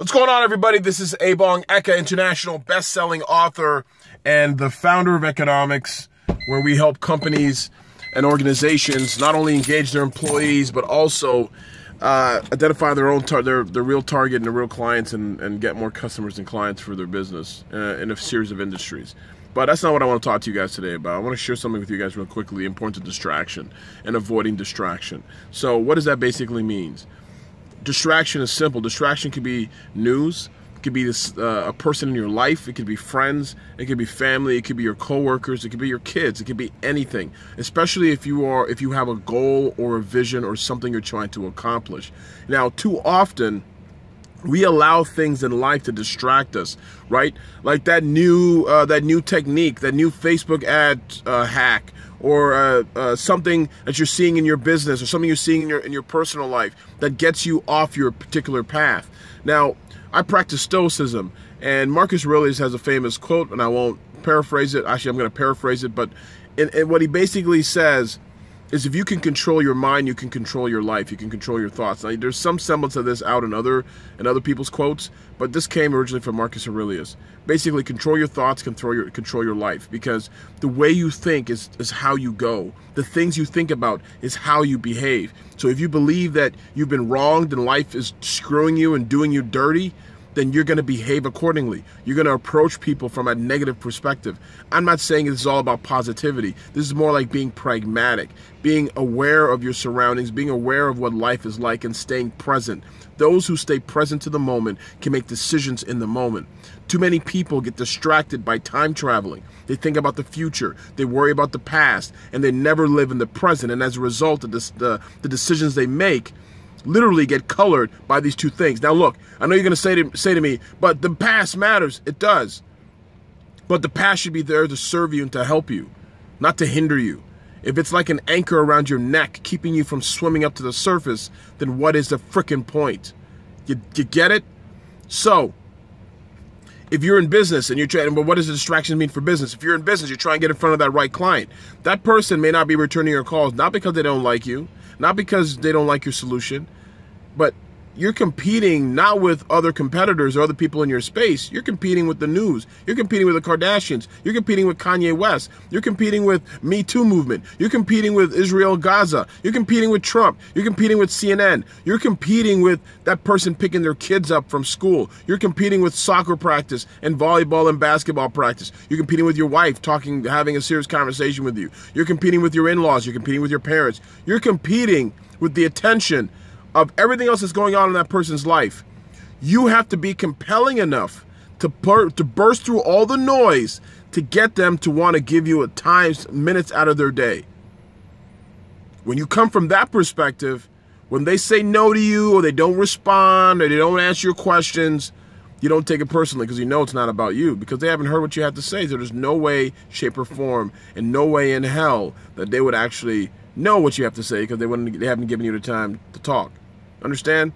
What's going on, everybody? This is Ebong Eka, international best-selling author and the founder of Economics, where we help companies and organizations not only engage their employees but also uh, identify their own their their real target and their real clients and, and get more customers and clients for their business uh, in a series of industries. But that's not what I want to talk to you guys today about. I want to share something with you guys real quickly, important of distraction and avoiding distraction. So what does that basically mean? Distraction is simple. Distraction could be news, it could be this, uh, a person in your life, it could be friends, it could be family, it could be your coworkers, it could be your kids, it could be anything. Especially if you are if you have a goal or a vision or something you're trying to accomplish. Now, too often we allow things in life to distract us right? Like that new uh, that new technique that new facebook ad uh, hack or uh, uh, something that you're seeing in your business or something you're seeing in your in your personal life that gets you off your particular path. Now i practice stoicism and marcus aurelius has a famous quote and i won't paraphrase it. Actually i'm going to paraphrase it but in what he basically says is if you can control your mind, you can control your life. You can control your thoughts. Now, there's some semblance of this out in other in other people's quotes, but this came originally from Marcus Aurelius. Basically, control your thoughts, control your control your life, because the way you think is is how you go. The things you think about is how you behave. So if you believe that you've been wronged and life is screwing you and doing you dirty, then you're going to behave accordingly. You're going to approach people from a negative perspective. I'm not saying this is all about positivity. This is more like being pragmatic, being aware of your surroundings, being aware of what life is like, and staying present. Those who stay present to the moment can make decisions in the moment. Too many people get distracted by time traveling. They think about the future, they worry about the past, and they never live in the present. And as a result of this, the, the decisions they make, literally get colored by these two things. Now, look, I know you're going to say to say to me, but the past matters. It does. But the past should be there to serve you and to help you, not to hinder you. If it's like an anchor around your neck, keeping you from swimming up to the surface, then what is the frickin' point? You, you get it? So, if you're in business and you're trying, but what does the distraction mean for business? If you're in business, you're trying to get in front of that right client. That person may not be returning your calls, not because they don't like you, not because they don't like your solution, but you're competing not with other competitors or other people in your space. You're competing with the news. You're competing with the Kardashians. You're competing with Kanye West. You're competing with Me Too movement. You're competing with Israel Gaza. You're competing with Trump. You're competing with CNN. You're competing with that person picking their kids up from school. You're competing with soccer practice and volleyball and basketball practice. You're competing with your wife talking having a serious conversation with you. You're competing with your in-laws. You're competing with your parents. You're competing with the attention of everything else that's going on in that person's life, you have to be compelling enough to to burst through all the noise to get them to want to give you a times minutes out of their day. When you come from that perspective, when they say no to you or they don't respond or they don't answer your questions, you don't take it personally because you know it's not about you because they haven't heard what you have to say. So there's no way, shape, or form, and no way in hell that they would actually know what you have to say because they wouldn't they haven't given you the time to talk. Understand?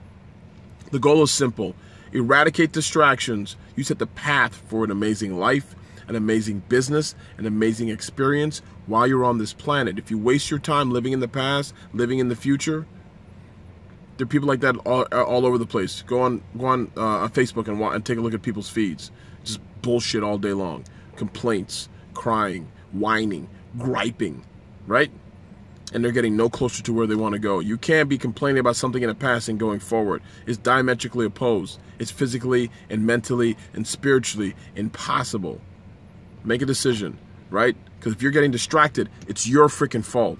The goal is simple. Eradicate distractions. You set the path for an amazing life, an amazing business, an amazing experience while you're on this planet. If you waste your time living in the past, living in the future, there are people like that all, all over the place. Go on, go on, uh, on Facebook and, and take a look at people's feeds. Just bullshit all day long. Complaints, crying, whining, griping, right? And they're getting no closer to where they want to go. You can't be complaining about something in the past and going forward. It's diametrically opposed. It's physically and mentally and spiritually impossible. Make a decision, right? Because if you're getting distracted, it's your freaking fault.